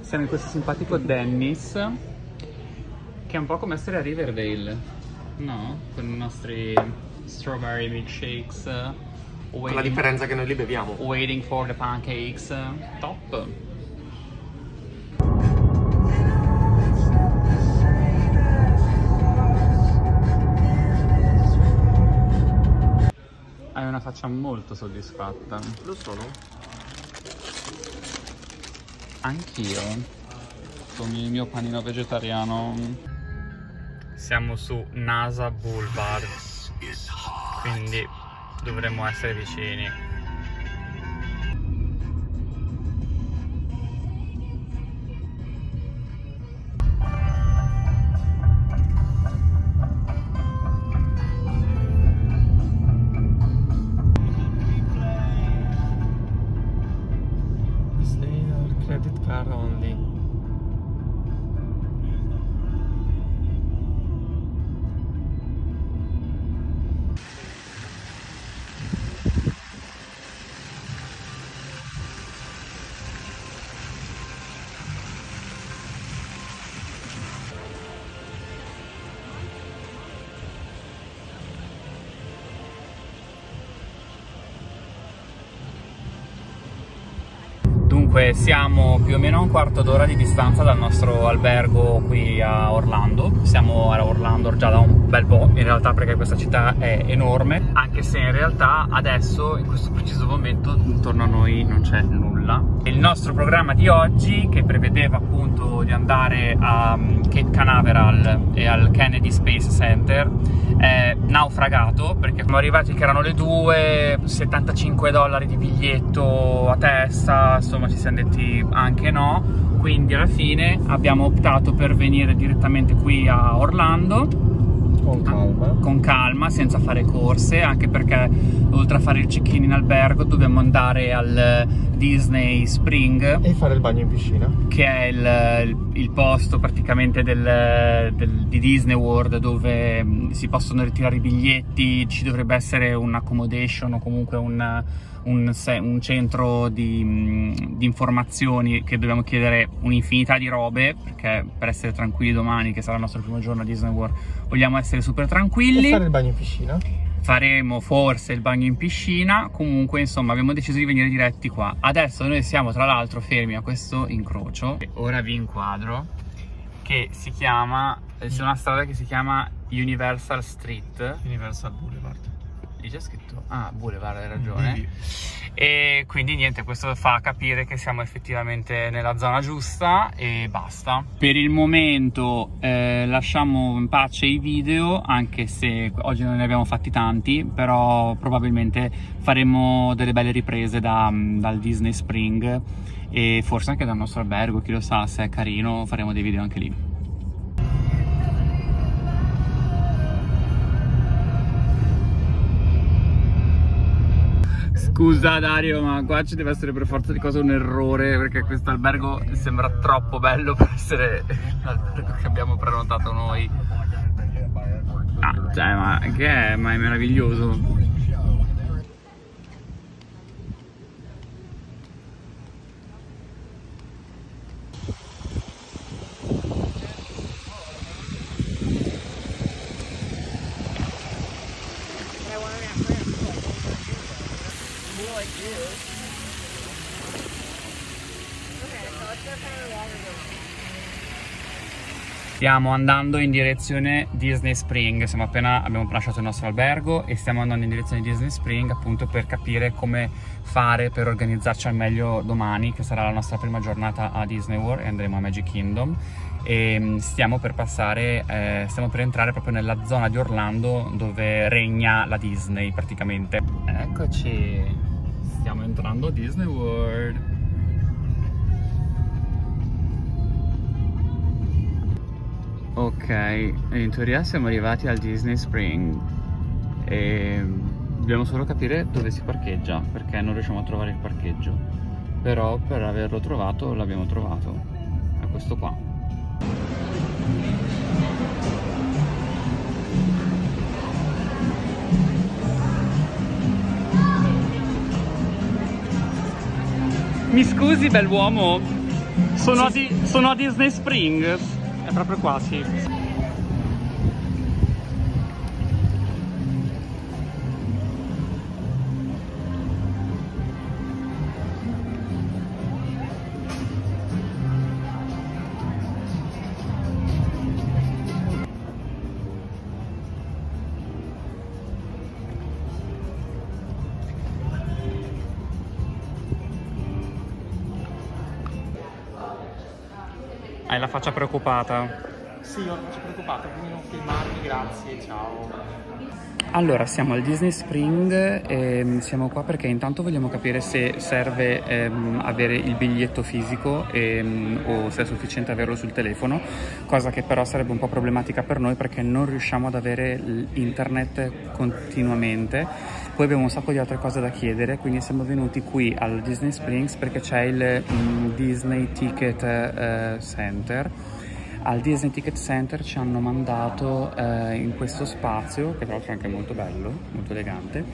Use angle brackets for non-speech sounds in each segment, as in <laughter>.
Siamo in questo simpatico Dennis, che è un po' come essere a Riverdale, no? Con i nostri strawberry milkshakes. Con la differenza che noi li beviamo. Waiting for the pancakes. Top. Hai una faccia molto soddisfatta. Lo sono? Anch'io. Con il mio panino vegetariano. Siamo su NASA Boulevard. Quindi dovremmo essere vicini. Dunque siamo più o meno a un quarto d'ora di distanza dal nostro albergo qui a Orlando. Siamo a Orlando già da un bel po', in realtà perché questa città è enorme, anche se in realtà adesso, in questo preciso momento, intorno a noi non c'è nulla. Il nostro programma di oggi, che prevedeva appunto di andare a Cape Canaveral e al Kennedy Space Center, è naufragato perché siamo arrivati che erano le 2, 75 dollari di biglietto a testa, insomma ci siamo detti anche no, quindi alla fine abbiamo optato per venire direttamente qui a Orlando Con calma. con calma, senza fare corse, anche perché oltre a fare il check-in in albergo dobbiamo andare al Disney Spring E fare il bagno in piscina. che è il, il- il posto praticamente del- del- di Disney World dove mh, si possono ritirare i biglietti, ci dovrebbe essere un accommodation o comunque un, un un centro di, mh, di informazioni che dobbiamo chiedere un'infinità di robe perché per essere tranquilli domani che sarà il nostro primo giorno a Disney World vogliamo essere super E tranquilli fare il bagno in piscina. faremo forse il bagno in piscina, comunque insomma abbiamo deciso di venire diretti qua. Adesso noi siamo tra l'altro fermi a questo incrocio, ora vi inquadro, che si chiama, c'è una strada che si chiama Universal Street, Universal Boulevard. Lì c'è scritto, ah Boulevard hai ragione, e quindi niente, questo fa capire che siamo effettivamente nella zona giusta e basta. Per il momento eh, lasciamo in pace i video, anche se oggi non ne abbiamo fatti tanti, però probabilmente faremo delle belle riprese da- dal Disney Spring e forse anche dal nostro albergo, chi lo sa, se è carino faremo dei video anche lì. Scusa Dario, ma qua ci deve essere per forza di cosa un errore perché questo albergo sembra troppo bello per essere <laughs> l'albergo che abbiamo prenotato noi. Ah, cioè, ma che è? Ma è meraviglioso. Stiamo andando in direzione Disney Spring, siamo appena, abbiamo lasciato il nostro albergo e stiamo andando in direzione Disney Spring appunto per capire come fare per organizzarci al meglio domani, che sarà la nostra prima giornata a Disney World e andremo a Magic Kingdom. E mm, stiamo per passare, eh, stiamo per entrare proprio nella zona di Orlando dove regna la Disney praticamente. Eccoci, stiamo entrando a Disney World. Ok, in teoria siamo arrivati al Disney Spring e dobbiamo solo capire dove si parcheggia perché non riusciamo a trovare il parcheggio. Però per averlo trovato l'abbiamo trovato. È questo qua. Mi scusi, bell'uomo? Sono, Di- sono a Disney Springs. È proprio qua, sì. Hai la faccia preoccupata. Sì, io faccio preoccupato, quindi non filmarmi, grazie, ciao. Allora, siamo al Disney Spring e siamo qua perché intanto vogliamo capire se serve ehm, avere il biglietto fisico ehm, o se è sufficiente averlo sul telefono, cosa che però sarebbe un po' problematica per noi perché non riusciamo ad avere internet continuamente. Poi abbiamo un sacco di altre cose da chiedere, quindi siamo venuti qui al Disney Springs perché c'è il mm, Disney Ticket eh, Center al Disney Ticket Center ci hanno mandato eh, in questo spazio, che tra l'altro è anche molto bello, molto elegante,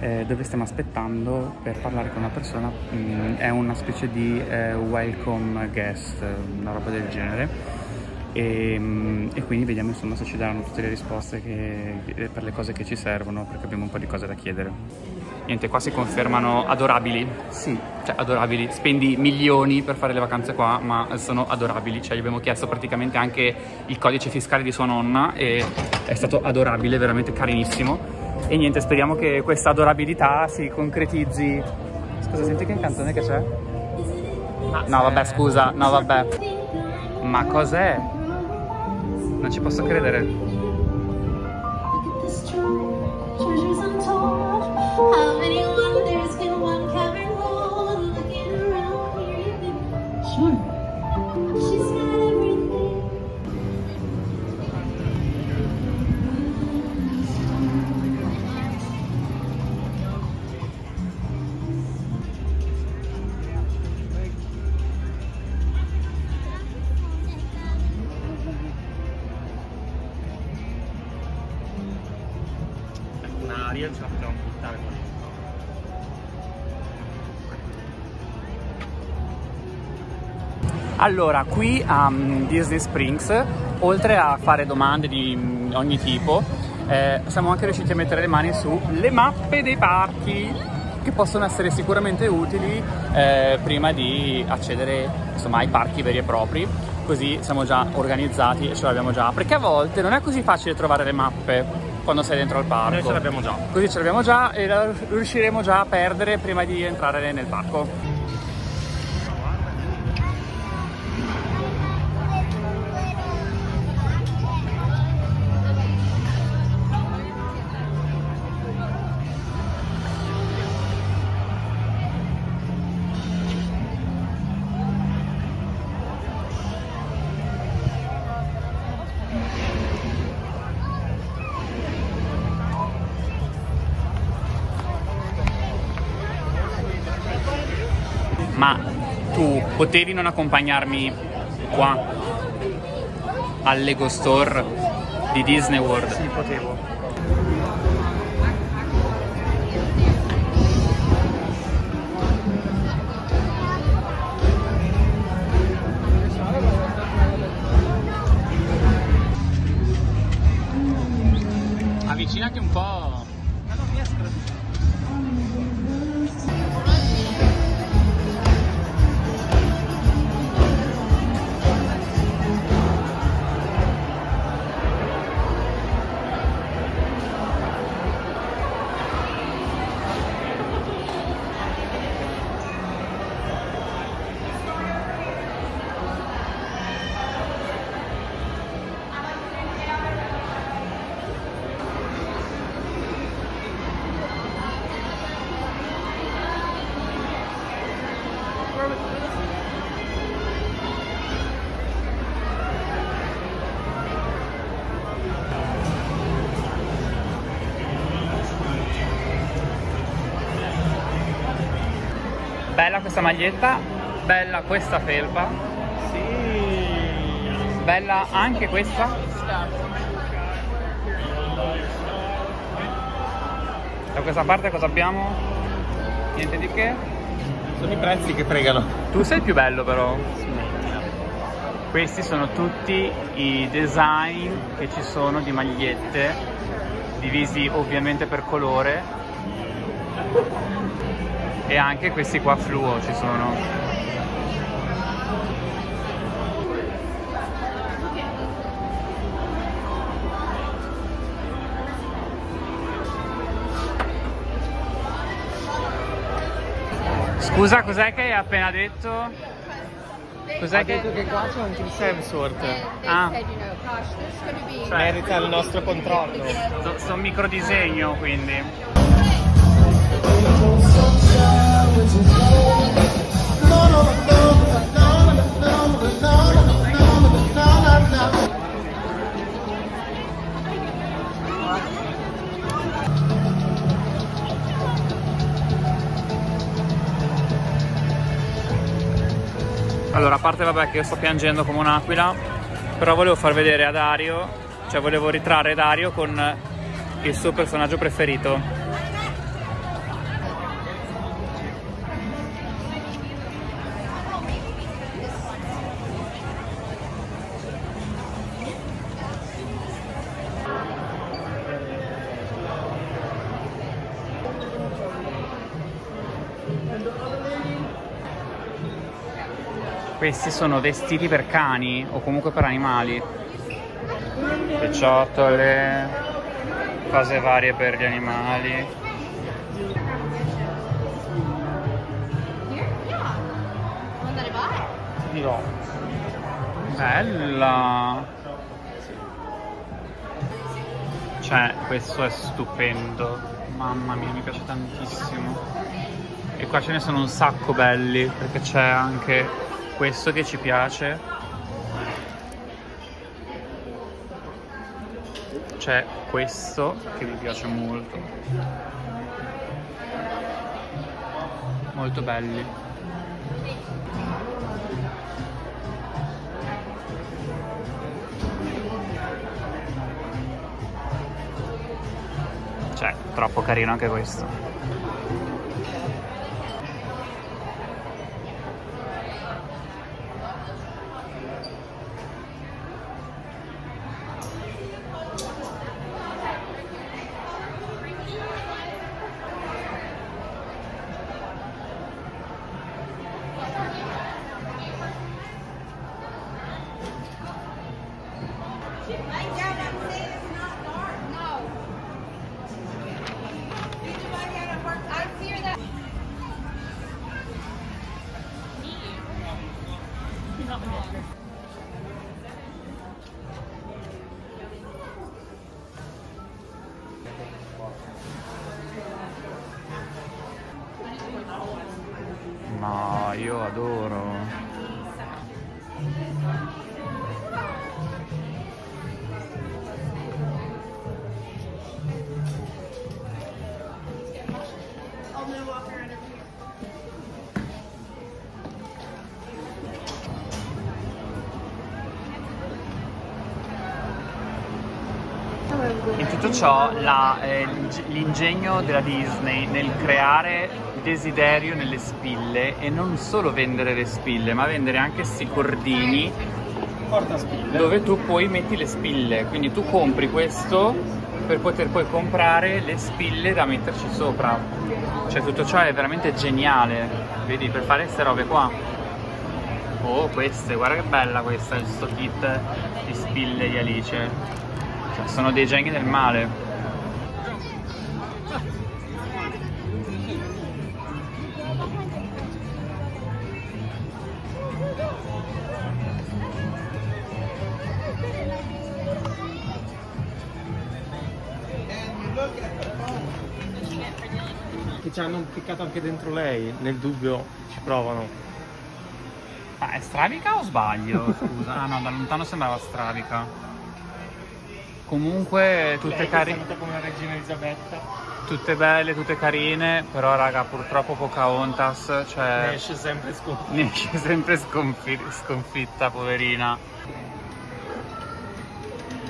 eh, dove stiamo aspettando per parlare con una persona, mm, è una specie di eh, welcome guest, una roba del genere. E, mm, e, quindi vediamo insomma se ci daranno tutte le risposte che, per le cose che ci servono perché abbiamo un po' di cose da chiedere niente, qua si confermano adorabili. Sì. Cioè, adorabili. Spendi milioni per fare le vacanze qua, ma sono adorabili. Cioè, gli abbiamo chiesto praticamente anche il codice fiscale di sua nonna e è stato adorabile, veramente carinissimo. E niente, speriamo che questa adorabilità si concretizzi. Scusa, senti che canzone che c'è? No, vabbè, scusa, no, vabbè. Ma cos'è? Non ci posso credere. Many wonders Ariel ce la facciamo buttare qua. Allora, qui a um, Disney Springs, oltre a fare domande di um, ogni tipo, eh, siamo anche riusciti a mettere le mani sulle mappe dei parchi che possono essere sicuramente utili eh, prima di accedere insomma, ai parchi veri e propri. Così siamo già organizzati e ce l'abbiamo già. Perché a volte non è così facile trovare le mappe quando sei dentro al parco Noi ce l'abbiamo già. così ce l'abbiamo già e la riusciremo già a perdere prima di entrare nel parco potevi non accompagnarmi qua al Lego Store di Disney World? Sì, potevo. Avvicinati un po'. Bella questa maglietta, bella questa felpa, Sì. bella anche questa. Da questa parte cosa abbiamo? Niente di che. Sono i prezzi che fregano. Tu sei il più bello però. questi sono tutti i design che ci sono di magliette divisi ovviamente per colore e anche questi qua fluo ci sono Scusa, cos'è che hai appena detto? Cos'è ha che... detto che qua c'è un Chris Hemsworth. Ah. Cioè, merita il nostro controllo. Sto microdisegno quindi. Parte vabbè che io sto piangendo come un'aquila, però volevo far vedere a Dario, cioè volevo ritrarre Dario con il suo personaggio preferito. Questi sono vestiti per cani o comunque per animali. Le ciotole cose varie per gli animali. No. Bella. Cioè questo è stupendo. Mamma mia mi piace tantissimo. E qua ce ne sono un sacco belli perché c'è anche questo che ci piace. C'è questo che mi piace molto. Molto belli. Cioè troppo carino anche questo Ma io adoro In tutto ciò eh, l'ingegno della Disney nel creare desiderio nelle spille e non solo vendere le spille ma vendere anche questi cordini dove tu poi metti le spille. Quindi tu compri questo per poter poi comprare le spille da metterci sopra. Cioè tutto ciò è veramente geniale. Vedi per fare queste robe qua. Oh queste guarda che bella questa il sto kit di spille di Alice cioè, sono dei geni del male. Che ci hanno piccato anche dentro lei, nel dubbio ci provano. Ma è stravica o sbaglio? Scusa. ah no, da lontano sembrava stravica. Comunque tutte carine. come la regina Elisabetta. Tutte belle, tutte carine, però raga purtroppo Pocahontas, cioè... Ne esce sempre sconfitta. Ne esce sempre sconfitta, sconfitta poverina.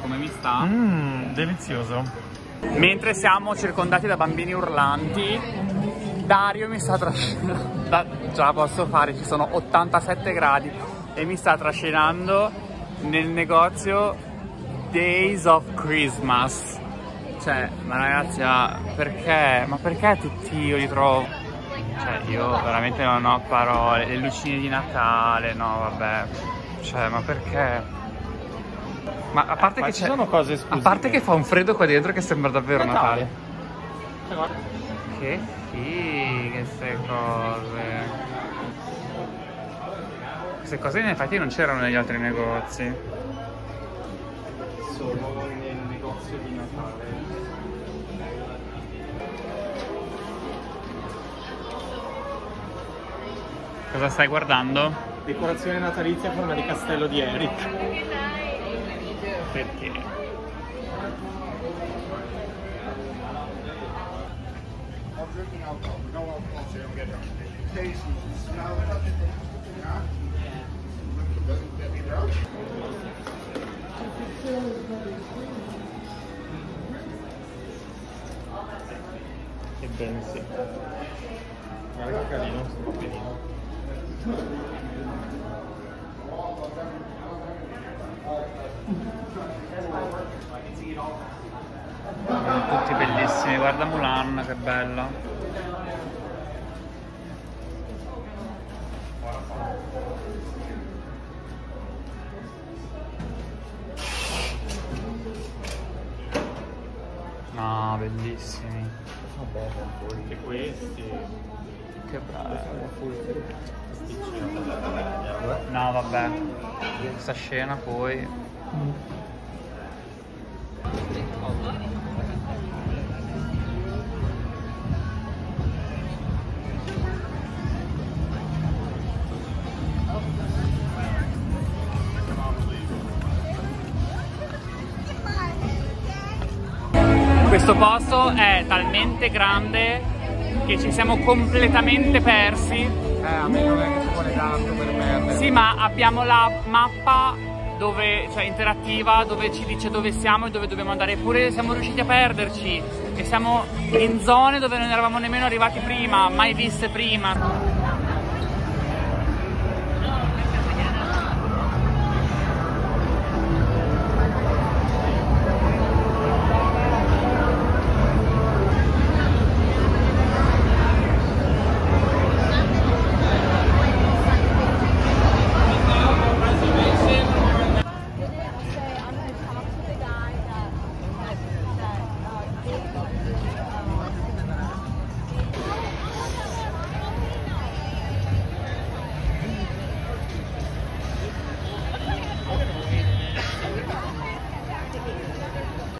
Come mi sta? Mmm, delizioso. Mentre siamo circondati da bambini urlanti, Dario mi sta trascinando. Da, la posso fare, ci sono 87 gradi e mi sta trascinando nel negozio Days of Christmas. Cioè, ma ragazzi, ma perché? Ma perché tutti io li trovo? Cioè, io veramente non ho parole. Le lucine di Natale, no, vabbè. Cioè, ma perché? Ma a parte Ma che ci sono cose A esclusive. parte che fa un freddo qua dentro che sembra davvero Natale. Natale. Che fighe queste cose. Queste cose in effetti non c'erano negli altri negozi. Sono nel negozio di Natale. Cosa stai guardando? Decorazione natalizia a forma di castello di Eric. Perché? Ebbene sì. Guarda che carino. Sono tutti bellissimi, guarda Mulan che bella. No, bellissimi. Vabbè, anche questi. Che bello. No, vabbè. Questa scena poi. Questo posto è talmente grande che ci siamo completamente persi Eh, a me non è che ci vuole tanto per perdere. sì, ma abbiamo la mappa dove, cioè, interattiva dove ci dice dove siamo e dove dobbiamo andare. Eppure siamo riusciti a perderci. E siamo in zone dove non eravamo nemmeno arrivati prima, mai viste prima.